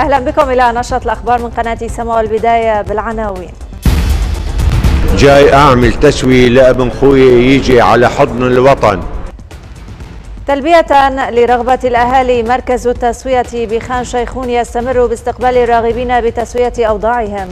أهلا بكم إلى نشرة الأخبار من قناة سما والبداية بالعناوين. جاي أعمل تسوية لابن خويا يجي على حضن الوطن. تلبية لرغبة الأهالي مركز التسوية بخان شيخون يستمر باستقبال الراغبين بتسوية أوضاعهم.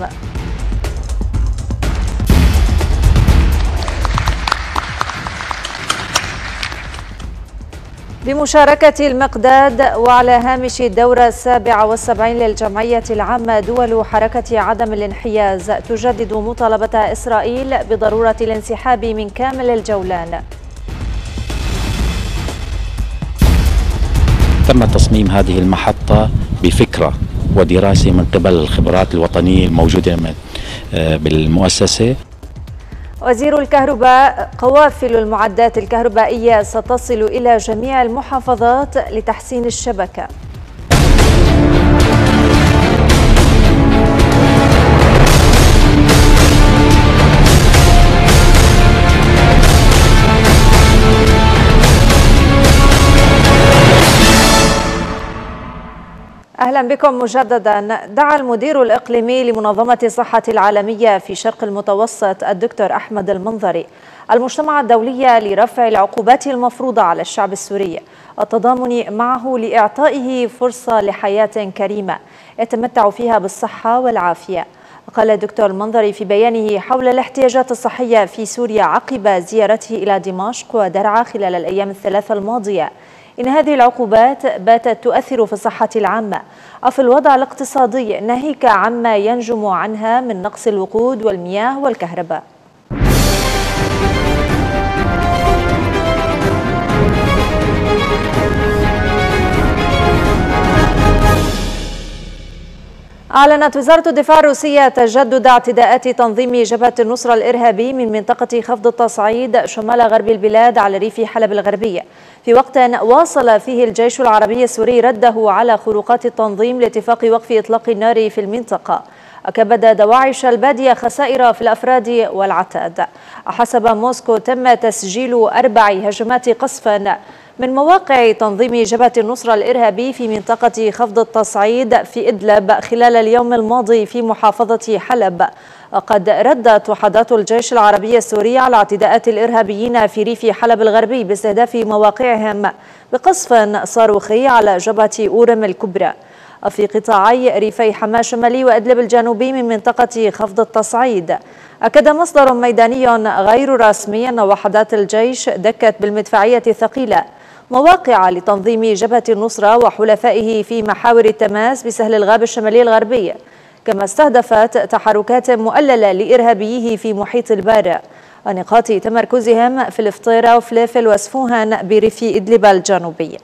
بمشاركة المقداد وعلى هامش الدورة السابعة والسبعين للجمعية العامة دول حركة عدم الانحياز تجدد مطالبة إسرائيل بضرورة الانسحاب من كامل الجولان. تم تصميم هذه المحطة بفكرة ودراسة من قبل الخبرات الوطنية الموجودة بالمؤسسة. وزير الكهرباء قوافل المعدات الكهربائية ستصل إلى جميع المحافظات لتحسين الشبكة. أهلا بكم مجددا. دعا المدير الإقليمي لمنظمة الصحة العالمية في شرق المتوسط الدكتور أحمد المنظري المجتمع الدولي لرفع العقوبات المفروضة على الشعب السوري. التضامن معه لإعطائه فرصة لحياة كريمة يتمتع فيها بالصحة والعافية. قال الدكتور المنظري في بيانه حول الاحتياجات الصحية في سوريا عقب زيارته إلى دمشق ودرعا خلال الأيام الثلاثة الماضية. إن هذه العقوبات باتت تؤثر في الصحة العامة. أو في الوضع الاقتصادي ناهيك عما ينجم عنها من نقص الوقود والمياه والكهرباء. أعلنت وزارة الدفاع الروسية تجدد اعتداءات تنظيم جبهة النصرة الإرهابي من منطقة خفض التصعيد شمال غرب البلاد على ريف حلب الغربية. في وقت واصل فيه الجيش العربي السوري رده على خروقات التنظيم لاتفاق وقف إطلاق النار في المنطقة. أكبد دواعش البادية خسائر في الأفراد والعتاد. حسب موسكو تم تسجيل أربع هجمات قصف من مواقع تنظيم جبهة النصرة الإرهابي في منطقة خفض التصعيد في إدلب خلال اليوم الماضي في محافظة حلب. قد ردت وحدات الجيش العربي السوري على اعتداءات الإرهابيين في ريف حلب الغربي باستهداف مواقعهم بقصف صاروخي على جبهة أورم الكبرى. في قطاعي ريفي حماة الشمالي وإدلب الجنوبي من منطقة خفض التصعيد. أكد مصدر ميداني غير رسمي أن وحدات الجيش دكت بالمدفعية الثقيلة مواقع لتنظيم جبهة النصرة وحلفائه في محاور التماس بسهل الغاب الشمالي الغربي كما استهدفت تحركات مؤللة للإرهابيين في محيط البارة ونقاط تمركزهم في الفطيرة وفليفل وسفوهن بريف إدلب الجنوبي.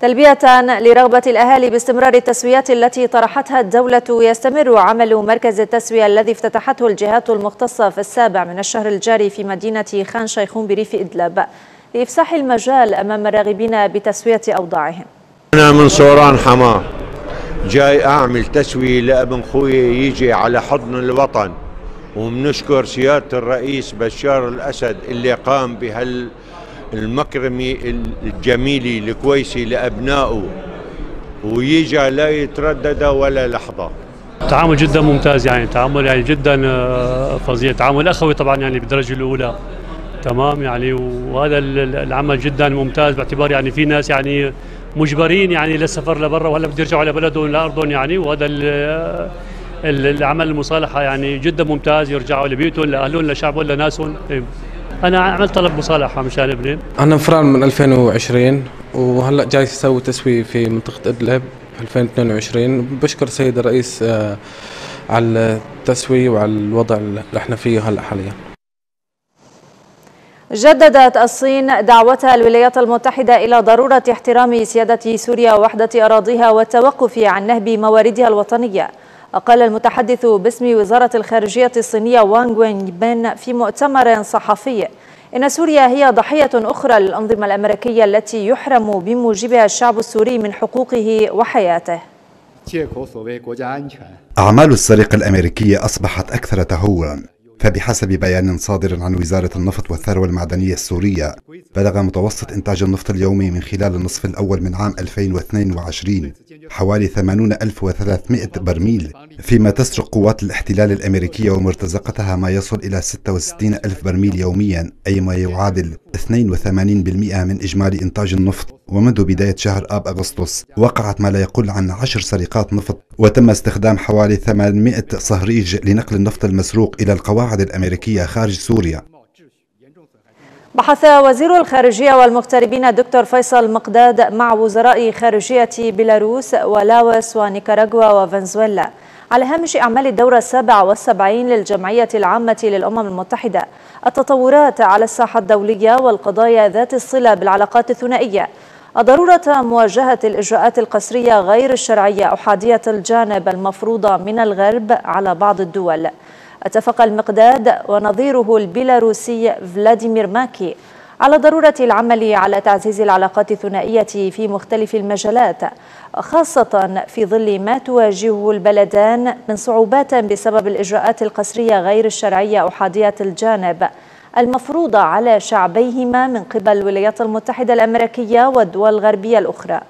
تلبية لرغبة الأهالي باستمرار التسويات التي طرحتها الدولة يستمر عمل مركز التسوية الذي افتتحته الجهات المختصة في السابع من الشهر الجاري في مدينة خان شيخون بريف إدلب لإفساح المجال أمام الراغبين بتسوية أوضاعهم. أنا من صوران حماة. جاي أعمل تسوية لأبن خويا يجي على حضن الوطن وبنشكر سيادة الرئيس بشار الأسد اللي قام بهال المكرمة الجميلة الكويسة لأبنائه ويجي لا يتردد ولا لحظة. تعامل جدا ممتاز يعني تعامل يعني جدا آه، فظيع. تعامل أخوي طبعا يعني بالدرجة الأولى. تمام يعني وهذا العمل جدا ممتاز باعتبار يعني في ناس يعني مجبرين يعني للسفر لبرا وهلا بده يرجعوا لبلدهم لأرضهم يعني. وهذا العمل المصالحة يعني جدا ممتاز يرجعوا لبيوتهم لأهلهم لشعبهم لناسهم. أنا عملت طلب مصالحة مشان ابني. أنا فران من 2020 وهلأ جاي أسوي تسويه في منطقة إدلب 2022 بشكر السيد الرئيس آه، على التسوية وعلى الوضع اللي إحنا فيه هلأ حاليا. جددت الصين دعوتها الولايات المتحدة إلى ضرورة احترام سيادة سوريا ووحدة أراضيها والتوقف عن نهب مواردها الوطنية. قال المتحدث باسم وزارة الخارجية الصينية وانغ وين بن في مؤتمر صحفي. إن سوريا هي ضحية أخرى للأنظمة الأمريكية التي يحرم بموجبها الشعب السوري من حقوقه وحياته. أعمال السرقة الأمريكية أصبحت أكثر تهورا فبحسب بيان صادر عن وزارة النفط والثروة المعدنية السورية بلغ متوسط إنتاج النفط اليومي من خلال النصف الأول من عام 2022 حوالي 80300 برميل فيما تسرق قوات الاحتلال الأمريكية ومرتزقتها ما يصل إلى 66 ألف برميل يوميا أي ما يعادل 82% من إجمالي إنتاج النفط. ومنذ بداية شهر آب أغسطس وقعت ما لا يقل عن عشر سرقات نفط وتم استخدام حوالي 800 صهريج لنقل النفط المسروق إلى القواعد الأمريكية خارج سوريا. بحث وزير الخارجية والمغتربين دكتور فيصل مقداد مع وزراء خارجية بيلاروس ولاوس ونيكاراغوا وفنزويلا على هامش أعمال الدورة السابعة والسبعين للجمعية العامة للأمم المتحدة. التطورات على الساحة الدولية والقضايا ذات الصلة بالعلاقات الثنائية. ضرورة مواجهة الإجراءات القسرية غير الشرعية أحادية الجانب المفروضة من الغرب على بعض الدول. أتفق المقداد ونظيره البيلاروسي فلاديمير ماكي على ضرورة العمل على تعزيز العلاقات الثنائية في مختلف المجالات خاصة في ظل ما تواجهه البلدان من صعوبات بسبب الإجراءات القسرية غير الشرعية أحادية الجانب المفروضة على شعبيهما من قبل الولايات المتحدة الأمريكية والدول الغربية الأخرى.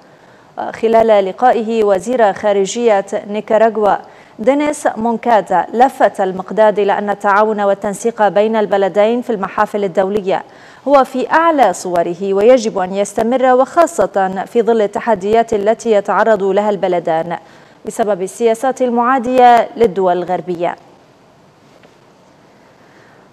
خلال لقائه وزير خارجية نيكاراغوا دينيس مونكادا لفت المقداد إلى أن التعاون والتنسيق بين البلدين في المحافل الدولية هو في أعلى صوره ويجب أن يستمر وخاصة في ظل التحديات التي يتعرض لها البلدان بسبب السياسات المعادية للدول الغربية.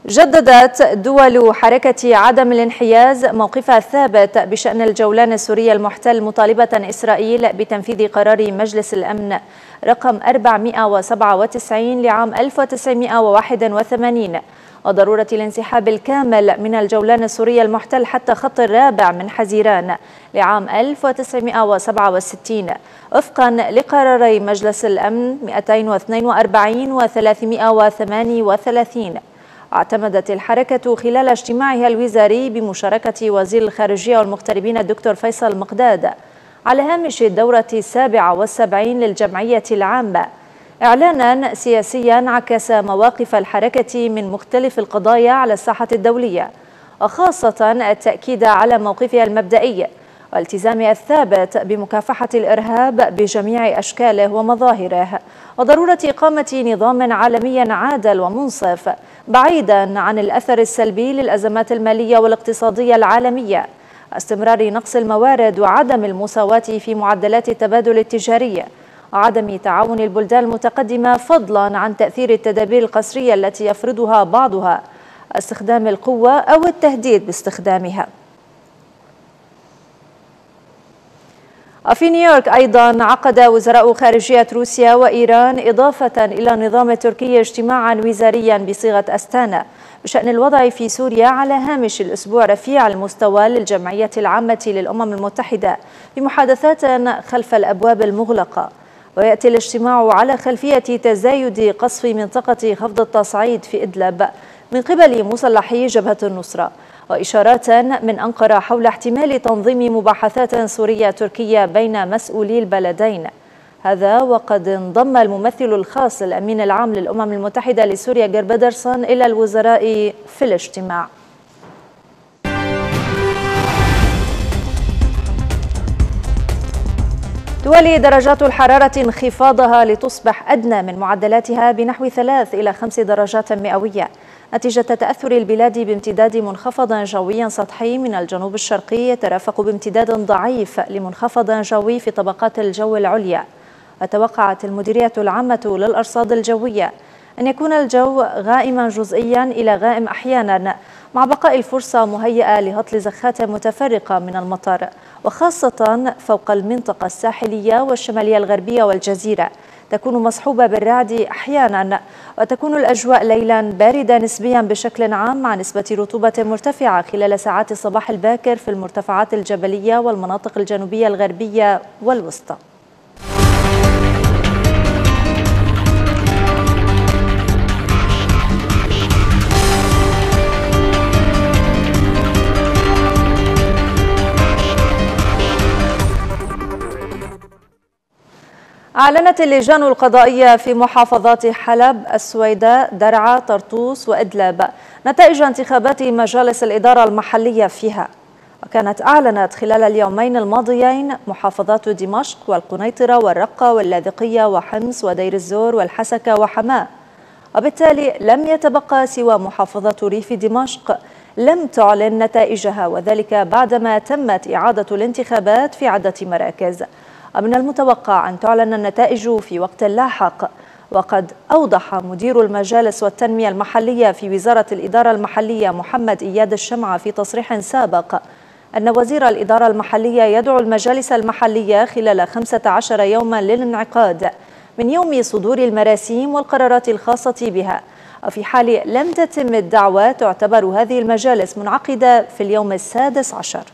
جددت دول حركة عدم الانحياز موقفها الثابت بشأن الجولان السوري المحتل مطالبة إسرائيل بتنفيذ قرار مجلس الأمن. رقم 497 لعام 1981 وضرورة الانسحاب الكامل من الجولان السوري المحتل حتى خط الرابع من حزيران لعام 1967 وفقا لقراري مجلس الأمن 242 و 338 اعتمدت الحركة خلال اجتماعها الوزاري بمشاركة وزير الخارجية والمغتربين الدكتور فيصل مقداد على هامش الدورة السابعة والسبعين للجمعية العامة. إعلانا سياسيا عكس مواقف الحركة من مختلف القضايا على الساحة الدولية وخاصة التأكيد على موقفها المبدئي والتزامها الثابت بمكافحة الإرهاب بجميع أشكاله ومظاهره. وضرورة إقامة نظام عالمي عادل ومنصف بعيدا عن الأثر السلبي للأزمات المالية والاقتصادية العالمية. استمرار نقص الموارد وعدم المساواة في معدلات التبادل التجاري. وعدم تعاون البلدان المتقدمة فضلا عن تأثير التدابير القسرية التي يفرضها بعضها. استخدام القوة أو التهديد باستخدامها. في نيويورك أيضا عقد وزراء خارجية روسيا وإيران إضافة إلى النظام التركي اجتماعا وزاريا بصيغة أستانا. بشأن الوضع في سوريا على هامش الأسبوع رفيع المستوى للجمعية العامة للأمم المتحدة بمحادثات خلف الأبواب المغلقة. ويأتي الاجتماع على خلفية تزايد قصف منطقة خفض التصعيد في إدلب من قبل مسلحي جبهة النصرة. وإشارات من أنقرة حول احتمال تنظيم مباحثات سورية تركية بين مسؤولي البلدين. هذا وقد انضم الممثل الخاص الأمين العام للأمم المتحدة لسوريا جير بيدرسون إلى الوزراء في الاجتماع. تولي درجات الحرارة انخفاضها لتصبح أدنى من معدلاتها بنحو ثلاث إلى خمس درجات مئوية. نتيجة تأثر البلاد بامتداد منخفض جوي سطحي من الجنوب الشرقي يترافق بامتداد ضعيف لمنخفض جوي في طبقات الجو العليا. وتوقعت المديرية العامة للأرصاد الجوية أن يكون الجو غائما جزئيا إلى غائم أحيانا مع بقاء الفرصة مهيئة لهطل زخات متفرقة من المطر وخاصة فوق المنطقة الساحلية والشمالية الغربية والجزيرة. تكون مصحوبة بالرعد أحيانا. وتكون الأجواء ليلا باردة نسبيا بشكل عام مع نسبة رطوبة مرتفعة خلال ساعات الصباح الباكر في المرتفعات الجبلية والمناطق الجنوبية الغربية والوسطى. أعلنت اللجان القضائية في محافظات حلب، السويداء، درعا، طرطوس وإدلب نتائج انتخابات مجالس الإدارة المحلية فيها. وكانت أعلنت خلال اليومين الماضيين محافظات دمشق والقنيطرة والرقة واللاذقية وحمص ودير الزور والحسكة وحماة. وبالتالي لم يتبقى سوى محافظة ريف دمشق لم تعلن نتائجها وذلك بعدما تمت إعادة الانتخابات في عدة مراكز. ومن المتوقع أن تعلن النتائج في وقت لاحق. وقد أوضح مدير المجالس والتنمية المحلية في وزارة الإدارة المحلية محمد إياد الشمعة في تصريح سابق أن وزير الإدارة المحلية يدعو المجالس المحلية خلال 15 يوما للانعقاد من يوم صدور المراسيم والقرارات الخاصة بها. وفي حال لم تتم الدعوة تعتبر هذه المجالس منعقدة في اليوم السادس عشر.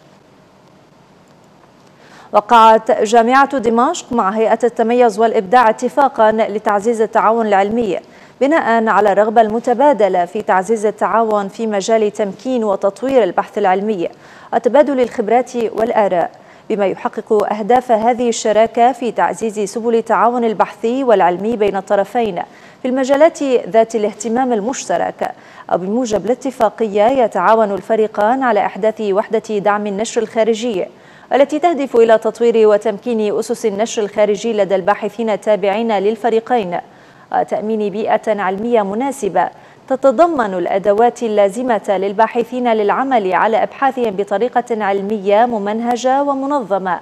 وقعت جامعة دمشق مع هيئة التميز والإبداع اتفاقا لتعزيز التعاون العلمي بناء على الرغبة المتبادلة في تعزيز التعاون في مجال تمكين وتطوير البحث العلمي وتبادل الخبرات والآراء بما يحقق أهداف هذه الشراكة في تعزيز سبل التعاون البحثي والعلمي بين الطرفين في المجالات ذات الاهتمام المشترك وبموجب الاتفاقية يتعاون الفريقان على إحداث وحدة دعم النشر الخارجي. التي تهدف إلى تطوير وتمكين أسس النشر الخارجي لدى الباحثين التابعين للفريقين. وتأمين بيئة علمية مناسبة تتضمن الأدوات اللازمة للباحثين للعمل على أبحاثهم بطريقة علمية ممنهجة ومنظمة.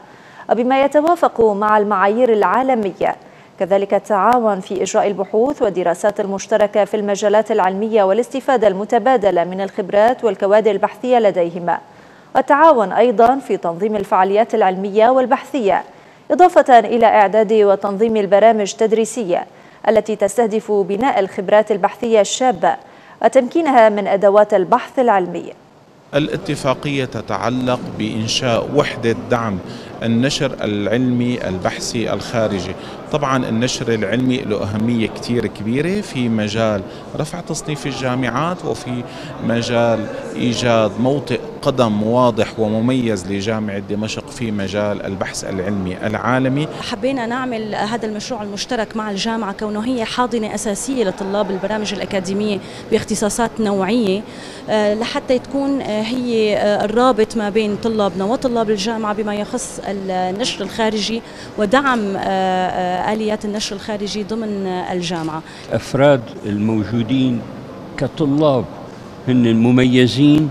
وبما يتوافق مع المعايير العالمية كذلك التعاون في إجراء البحوث والدراسات المشتركة في المجالات العلمية والاستفادة المتبادلة من الخبرات والكوادر البحثية لديهما. والتعاون أيضا في تنظيم الفعاليات العلمية والبحثية إضافة إلى إعداد وتنظيم البرامج التدريسية التي تستهدف بناء الخبرات البحثية الشابة وتمكينها من أدوات البحث العلمي. الاتفاقية تتعلق بإنشاء وحدة دعم النشر العلمي البحثي الخارجي طبعا النشر العلمي له أهمية كثير كبيرة في مجال رفع تصنيف الجامعات وفي مجال إيجاد موطئ قدم واضح ومميز لجامعة دمشق في مجال البحث العلمي العالمي. حبينا نعمل هذا المشروع المشترك مع الجامعة كونه هي حاضنة أساسية لطلاب البرامج الأكاديمية باختصاصات نوعية آه، لحتى تكون آه، هي آه، الرابط ما بين طلابنا وطلاب الجامعة بما يخص النشر الخارجي ودعم آليات النشر الخارجي ضمن الجامعة. أفراد الموجودين كطلاب هن مميزين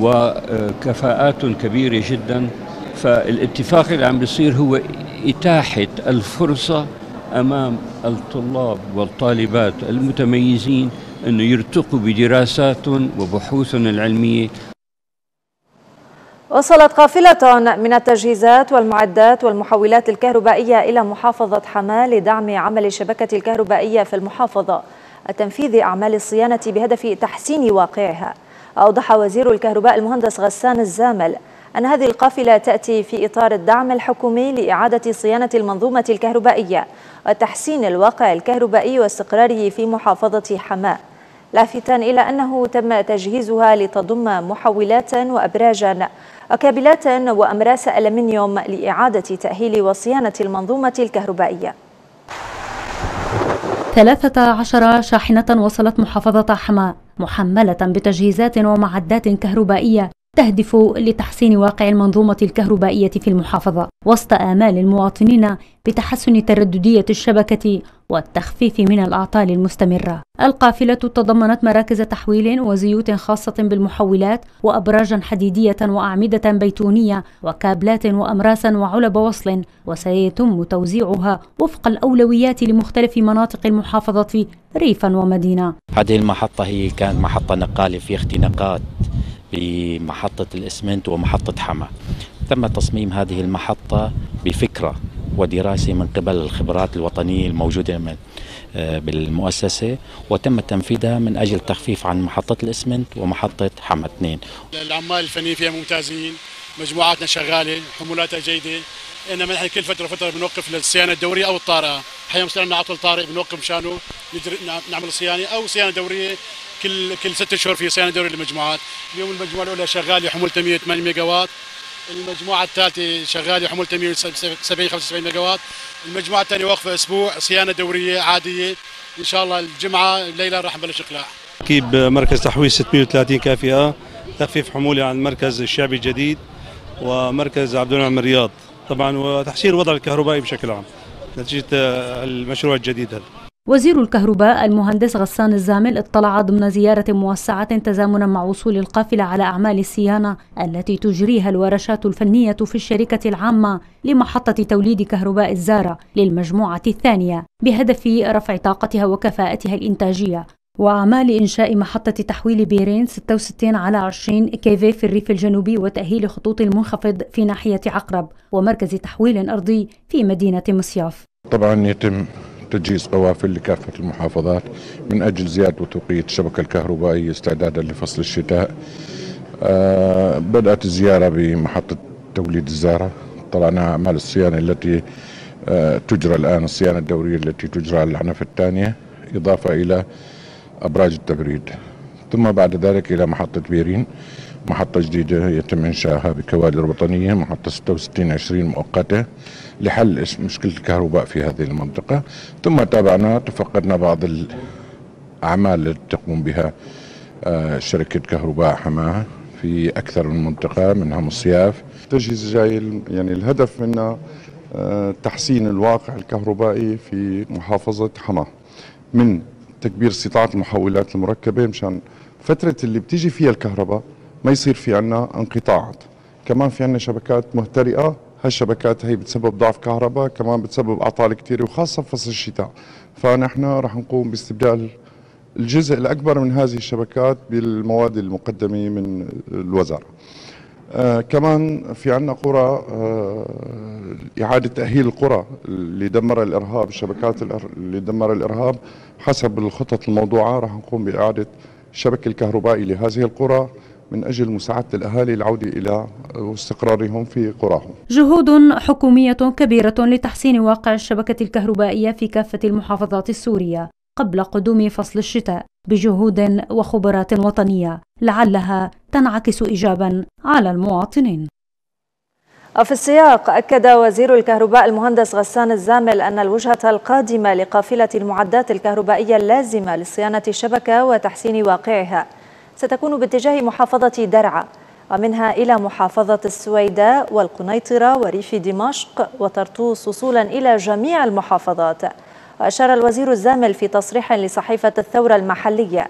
وكفاءات كبيرة جدا. فالاتفاق اللي عم بيصير هو إتاحة الفرصة أمام الطلاب والطالبات المتميزين أنه يرتقوا بدراساتهم وبحوثهم العلمية وصلت قافلة من التجهيزات والمعدات والمحولات الكهربائية إلى محافظة حماة لدعم عمل الشبكة الكهربائية في المحافظة. وتنفيذ أعمال الصيانة بهدف تحسين واقعها. أوضح وزير الكهرباء المهندس غسان الزامل أن هذه القافلة تأتي في إطار الدعم الحكومي لإعادة صيانة المنظومة الكهربائية وتحسين الواقع الكهربائي واستقراره في محافظة حماة. لافتا إلى أنه تم تجهيزها لتضم محولات وأبراجا وكابلات وأمراس ألمنيوم لإعادة تأهيل وصيانة المنظومة الكهربائية. 13 شاحنة وصلت محافظة حماة محملة بتجهيزات ومعدات كهربائية. تهدف لتحسين واقع المنظومة الكهربائية في المحافظة وسط آمال المواطنين بتحسن ترددية الشبكة والتخفيف من الأعطال المستمرة. القافلة تضمنت مراكز تحويل وزيوت خاصة بالمحولات وأبراجا حديدية وأعمدة بيتونية وكابلات وأمراسا وعلب وصل وسيتم توزيعها وفق الأولويات لمختلف مناطق المحافظة ريفا ومدينة. هذه المحطة هي كانت محطة نقالة في اختناقات بمحطة الإسمنت ومحطة حما تم تصميم هذه المحطة بفكرة ودراسة من قبل الخبرات الوطنية الموجودة آه، بالمؤسسة وتم تنفيذها من أجل تخفيف عن محطة الإسمنت ومحطة حما اثنين. العمال الفنيين فيها ممتازين مجموعاتنا شغالة حمولاتها جيدة. إنما نحن كل فترة وفترة بنوقف للصيانه الدوريه أو الطارئه أحيانا بصير عطل طارئ بنوقف مشانه نعمل صيانة أو صيانة دورية كل كل ست شهور في صيانة دورية للمجموعات. اليوم المجموعة الأولى شغالة حمولتها 108 ميجا وات المجموعة الثالثة شغالة حمولة 170 75 ميجا واط المجموعة الثانية واقفه أسبوع صيانة دورية عادية. إن شاء الله الجمعة الليلة راح نبلش إقلاع. تركيب مركز تحويل 630 كافئه تخفيف حموله عن المركز الشعبي الجديد ومركز عبد المنعم الرياض. طبعا وتحسين الوضع الكهربائي بشكل عام نتيجة المشروع الجديد هذا. وزير الكهرباء المهندس غسان الزامل اطلع ضمن زيارة موسعة تزامنا مع وصول القافلة على أعمال الصيانة التي تجريها الورشات الفنية في الشركة العامة لمحطة توليد كهرباء الزارة للمجموعة الثانية بهدف رفع طاقتها وكفاءتها الإنتاجية. وأعمال إنشاء محطة تحويل بيرين 66 على 20 كيفي في الريف الجنوبي وتأهيل خطوط المنخفض في ناحية عقرب ومركز تحويل أرضي في مدينة مصياف. طبعا يتم تجهيز قوافل لكافة المحافظات من أجل زيادة وتوقيت الشبكة الكهربائية استعدادا لفصل الشتاء. آه بدأت الزيارة بمحطة توليد الزارة طلعنا أعمال الصيانة التي آه تجرى الآن الصيانة الدورية التي تجرى على العنف الثانية. إضافة إلى أبراج التبريد. ثم بعد ذلك إلى محطة بيرين. محطة جديدة يتم إنشائها بكوادر وطنية محطة 66 20 مؤقتة لحل مشكلة الكهرباء في هذه المنطقة. ثم تابعنا تفقدنا بعض الأعمال التي تقوم بها شركة كهرباء حماة في أكثر من منطقة منها مصياف. تجهيز جاي يعني الهدف منه تحسين الواقع الكهربائي في محافظة حماة. من تكبير استطاعة المحولات المركبة مشان فترة اللي بتيجي فيها الكهرباء ما يصير في عنا انقطاعات. كمان في عنا شبكات مهترئة هالشبكات هي بتسبب ضعف كهرباء كمان بتسبب أعطال كثيره وخاصة في فصل الشتاء. فنحن راح نقوم باستبدال الجزء الأكبر من هذه الشبكات بالمواد المقدمة من الوزارة. آه كمان في عندنا قرى آه إعادة تأهيل القرى اللي دمر الإرهاب الشبكات اللي دمر الإرهاب. حسب الخطط الموضوعة راح نقوم بإعادة الشبكة الكهربائي لهذه القرى من أجل مساعدة الأهالي العودة إلى استقرارهم في قراهم. جهود حكومية كبيرة لتحسين واقع الشبكة الكهربائية في كافة المحافظات السورية. قبل قدوم فصل الشتاء بجهود وخبرات وطنية لعلها تنعكس إيجابا على المواطنين. في السياق أكد وزير الكهرباء المهندس غسان الزامل أن الوجهة القادمة لقافلة المعدات الكهربائية اللازمة لصيانة الشبكة وتحسين واقعها ستكون باتجاه محافظة درعا ومنها إلى محافظة السويداء والقنيطرة وريف دمشق وطرطوس وصولا إلى جميع المحافظات. وأشار الوزير الزامل في تصريح لصحيفة الثورة المحلية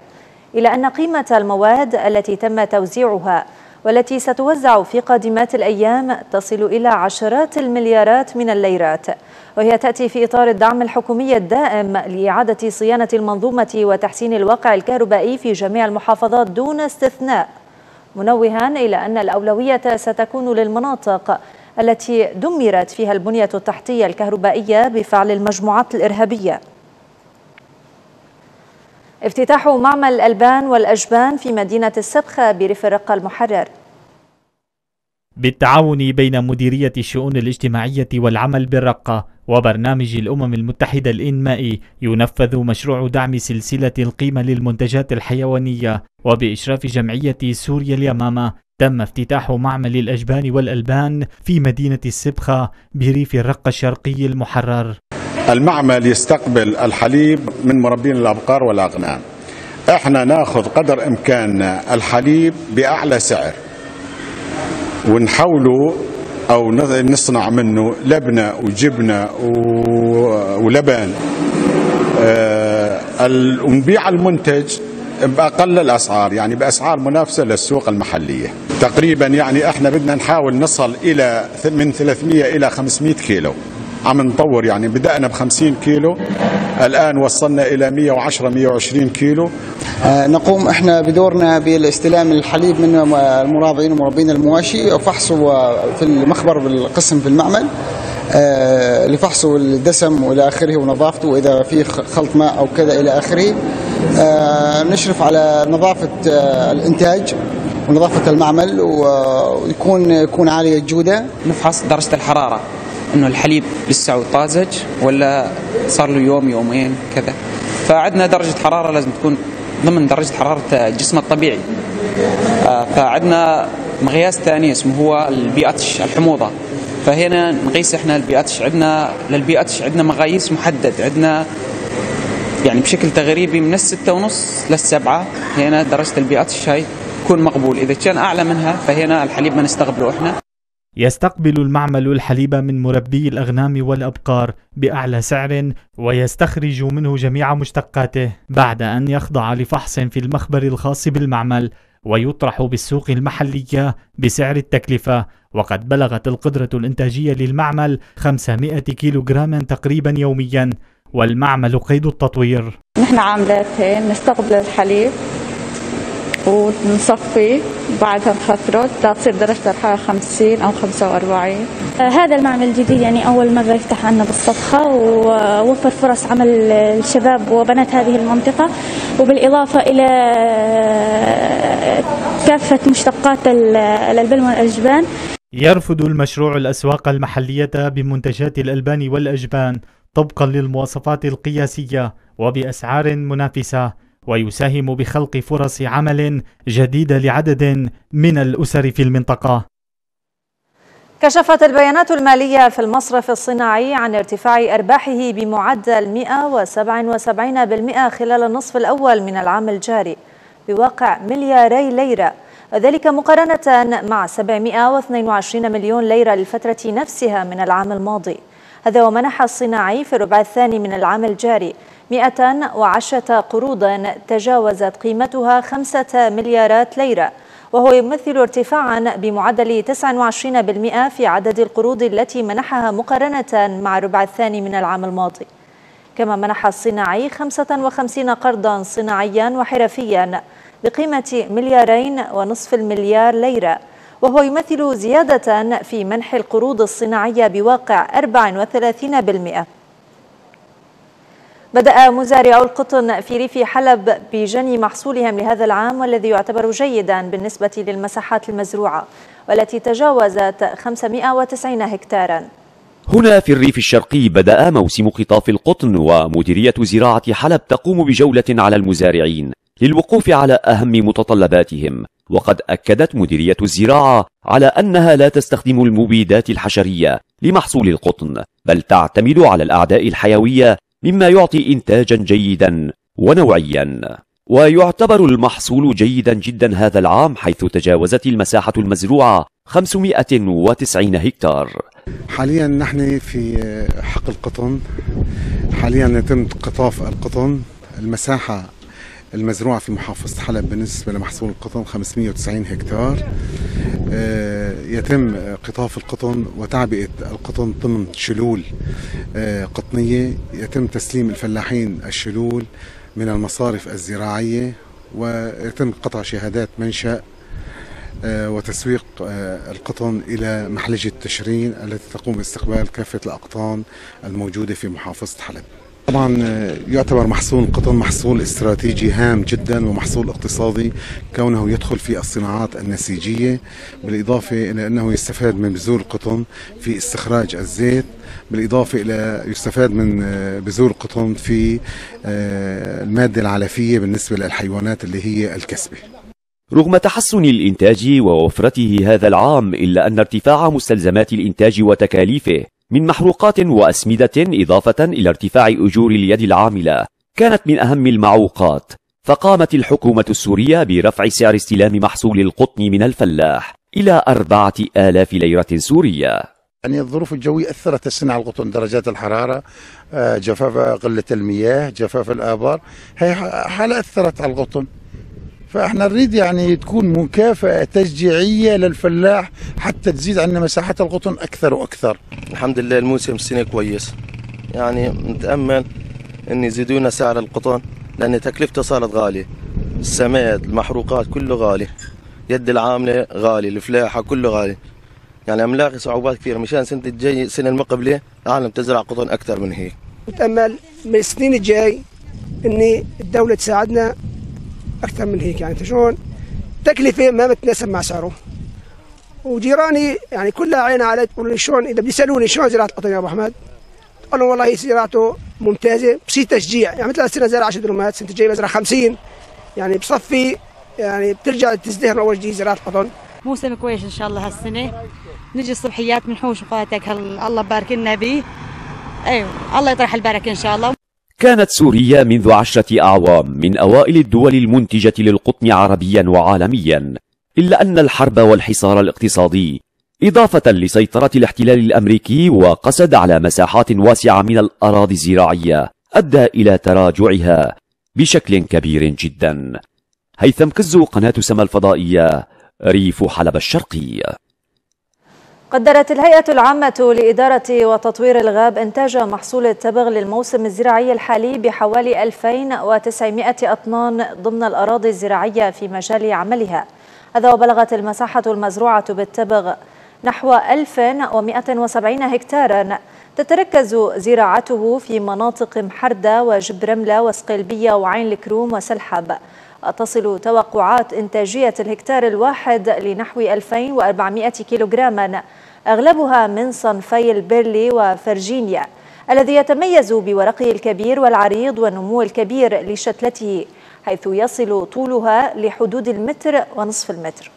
إلى أن قيمة المواد التي تم توزيعها والتي ستوزع في قادمات الأيام تصل إلى عشرات المليارات من الليرات وهي تأتي في إطار الدعم الحكومي الدائم لإعادة صيانة المنظومة وتحسين الواقع الكهربائي في جميع المحافظات دون استثناء منوها إلى أن الأولوية ستكون للمناطق التي دمرت فيها البنية التحتية الكهربائية بفعل المجموعات الإرهابية. افتتاح معمل الألبان والأجبان في مدينة السبخة بريف الرقة المحرر. بالتعاون بين مديرية الشؤون الاجتماعية والعمل بالرقة وبرنامج الأمم المتحدة الإنمائي ينفذ مشروع دعم سلسلة القيمة للمنتجات الحيوانية وبإشراف جمعية سوريا اليمامة. تم افتتاح معمل الأجبان والألبان في مدينة السبخة بريف الرقة الشرقي المحرر. المعمل يستقبل الحليب من مربين الأبقار والأغنام. إحنا نأخذ قدر إمكاننا الحليب بأعلى سعر. ونحوله أو نصنع منه لبنة وجبنة ولبن. ونبيع المنتج بأقل الأسعار يعني بأسعار منافسة للسوق المحلية. تقريبا يعني إحنا بدنا نحاول نصل إلى من 300 إلى 500 كيلو. عم نطور يعني بدأنا ب 50 كيلو الآن وصلنا إلى 110 120 كيلو. آه نقوم إحنا بدورنا بالاستلام الحليب من المراضعين ومربين المواشي وفحصه في المخبر بالقسم في المعمل آه لفحصه الدسم وإلى آخره ونظافته وإذا في خلط ماء أو كذا إلى آخره. آه نشرف على نظافة الإنتاج ونظافة المعمل ويكون يكون عالية الجودة. نفحص درجة الحرارة إنه الحليب لسه طازج ولا صار له يوم يومين كذا. فعندنا درجة حرارة لازم تكون ضمن درجة حرارة الجسم الطبيعي. فعندنا مقياس ثاني اسمه هو البي اتش الحموضة. فهنا نقيس إحنا البي اتش. عندنا للبي اتش عندنا مقاييس محدد عندنا يعني بشكل تقريبي من الستة ونص للسبعة هنا درجة البي اتش هاي تكون مقبول. إذا كان أعلى منها فهنا الحليب ما نستقبله إحنا. يستقبل المعمل الحليب من مربي الأغنام والأبقار بأعلى سعر ويستخرج منه جميع مشتقاته بعد أن يخضع لفحص في المخبر الخاص بالمعمل ويطرح بالسوق المحلية بسعر التكلفة. وقد بلغت القدرة الإنتاجية للمعمل 500 كيلوغراما تقريبا يوميا والمعمل قيد التطوير. نحن عاملاتين نستقبل الحليب ونصفي بعدها نخفره لتصير درجة الحرارة 50 أو 45 آه هذا المعمل الجديد يعني أول مرة يفتح عنا بالصفخة ووفر فرص عمل الشباب وبنات هذه المنطقة وبالإضافة إلى كافة مشتقات الألبان والأجبان. يرفض المشروع الأسواق المحلية بمنتجات الألبان والأجبان طبقا للمواصفات القياسية وبأسعار منافسة. ويساهم بخلق فرص عمل جديدة لعدد من الأسر في المنطقة. كشفت البيانات المالية في المصرف الصناعي عن ارتفاع أرباحه بمعدل 177% خلال النصف الأول من العام الجاري بواقع ملياري ليرة وذلك مقارنة مع 722 مليون ليرة للفترة نفسها من العام الماضي. هذا ومنح الصناعي في الربع الثاني من العام الجاري 110 قروضا تجاوزت قيمتها 5 مليارات ليرة. وهو يمثل ارتفاعا بمعدل 29% في عدد القروض التي منحها مقارنة مع الربع الثاني من العام الماضي. كما منح الصناعي 55 قرضا صناعيا وحرفيا بقيمة مليارين ونصف المليار ليرة. وهو يمثل زيادة في منح القروض الصناعية بواقع 34% بدأ مزارعو القطن في ريف حلب بجني محصولهم لهذا العام والذي يعتبر جيدا بالنسبة للمساحات المزروعة والتي تجاوزت 590 هكتارا. هنا في الريف الشرقي بدأ موسم قطاف القطن ومديرية زراعة حلب تقوم بجولة على المزارعين للوقوف على أهم متطلباتهم. وقد أكدت مديرية الزراعة على أنها لا تستخدم المبيدات الحشرية لمحصول القطن بل تعتمد على الأعداء الحيوية مما يعطي إنتاجا جيدا ونوعيا. ويعتبر المحصول جيدا جدا هذا العام حيث تجاوزت المساحة المزروعة 590 هكتار. حاليا نحن في حق القطن. حاليا يتم قطاف القطن. المساحة المزروعة في محافظة حلب بالنسبة لمحصول القطن 590 هكتار. آه، يتم قطاف القطن وتعبئة القطن ضمن شلول آه، قطنية. يتم تسليم الفلاحين الشلول من المصارف الزراعية ويتم قطع شهادات منشأ آه، وتسويق القطن إلى محلجة تشرين التي تقوم باستقبال كافة الأقطان الموجودة في محافظة حلب. طبعا آه، يعتبر محصول القطن محصول استراتيجي هام جدا ومحصول اقتصادي كونه يدخل في الصناعات النسيجية بالإضافة إلى أنه يستفاد من بذور القطن في استخراج الزيت بالإضافة إلى يستفاد من آه، بذور القطن في آه، المادة العلفية بالنسبة للحيوانات اللي هي الكسبة. رغم تحسن الإنتاج ووفرته هذا العام إلا أن ارتفاع مستلزمات الإنتاج وتكاليفه من محروقات وأسمدة إضافة إلى ارتفاع أجور اليد العاملة. كانت من أهم المعوقات. فقامت الحكومة السورية برفع سعر استلام محصول القطن من الفلاح إلى أربعة آلاف ليرة سورية. يعني الظروف الجوية أثرت السنة على القطن درجات الحرارة آه، جفاف قلة المياه جفاف الآبار. هي حالة أثرت على القطن. فاحنا نريد يعني تكون مكافأة تشجيعية للفلاح حتى تزيد عندنا مساحة القطن أكثر وأكثر. الحمد لله الموسم السنة كويس. يعني نتأمل أن يزيدونا سعر القطن لأن تكلفته صارت غالية. السماد المحروقات كله غالي. يد العاملة غالي الفلاحة كله غالي. يعني ملاقي صعوبات كثيرة. مشان سنة الجاي السنة المقبلة العالم تزرع قطن أكثر من هيك. نتأمل من السنين الجاي أن الدولة تساعدنا أكثر من هيك يعني شلون؟ تكلفة ما بتناسب مع سعره. وجيراني يعني كلها عين علي تقول لي شلون؟ إذا بيسالوني شلون زراعة القطن يا أبو أحمد؟ قال لهم والله زراعته ممتازة بصير تشجيع يعني مثل السنة زرع 10 درومات السنة الجاية بزرع 50 يعني بصفي يعني بترجع تزدهر أول جديد زراعة القطن. موسم كويس إن شاء الله هالسنة. نجي الصبحيات بنحوش اخواتك الله بارك لنا به أيوه الله يطرح البركة إن شاء الله. كانت سوريا منذ عشرة أعوام من أوائل الدول المنتجة للقطن عربيا وعالميا إلا أن الحرب والحصار الاقتصادي إضافة لسيطرة الاحتلال الأمريكي وقسد على مساحات واسعة من الأراضي الزراعية أدى إلى تراجعها بشكل كبير جدا. هيثم كزو قناة سما الفضائية ريف حلب الشرقي. قدرت الهيئة العامة لإدارة وتطوير الغاب إنتاج محصول التبغ للموسم الزراعي الحالي بحوالي 2900 أطنان ضمن الأراضي الزراعية في مجال عملها. هذا وبلغت المساحة المزروعة بالتبغ نحو 1170 هكتارا. تتركز زراعته في مناطق محردة وجبرملة وسقلبية وعين الكروم وسلحب. تصل توقعات إنتاجية الهكتار الواحد لنحو 2400 كيلوغراما أغلبها من صنفي البيرلي وفرجينيا الذي يتميز بورقه الكبير والعريض والنمو الكبير لشتلته حيث يصل طولها لحدود المتر ونصف المتر.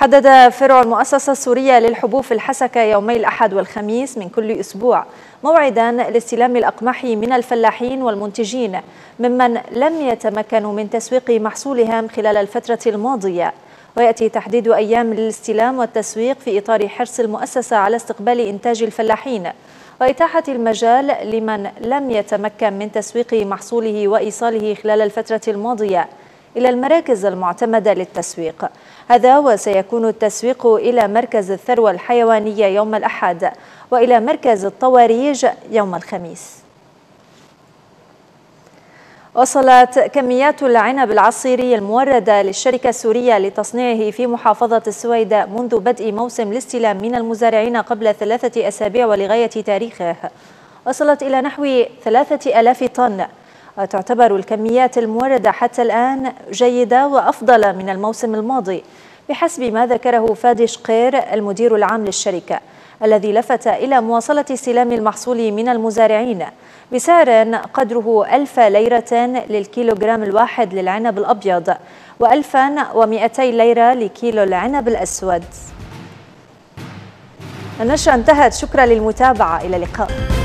حدد فرع المؤسسة السورية للحبوب في الحسكة يومي الأحد والخميس من كل أسبوع موعدا لاستلام الأقمح من الفلاحين والمنتجين ممن لم يتمكنوا من تسويق محصولهم خلال الفترة الماضية. ويأتي تحديد أيام للاستلام والتسويق في إطار حرص المؤسسة على استقبال إنتاج الفلاحين وإتاحة المجال لمن لم يتمكن من تسويق محصوله وإيصاله خلال الفترة الماضية إلى المراكز المعتمدة للتسويق. هذا وسيكون التسويق إلى مركز الثروة الحيوانية يوم الأحد وإلى مركز الطواريج يوم الخميس. وصلت كميات العنب العصيري الموردة للشركة السورية لتصنيعه في محافظة السويداء منذ بدء موسم الاستلام من المزارعين قبل ثلاثة أسابيع ولغاية تاريخه. وصلت إلى نحو ثلاثة ألاف طن وتعتبر الكميات الموردة حتى الآن جيدة وأفضل من الموسم الماضي بحسب ما ذكره فادي شقير المدير العام للشركة الذي لفت إلى مواصلة استلام المحصول من المزارعين بسعر قدره ألف ليرة للكيلوغرام الواحد للعنب الأبيض وألفا ومئتي ليرة لكيلو العنب الأسود. النشرة انتهت شكرا للمتابعة إلى اللقاء.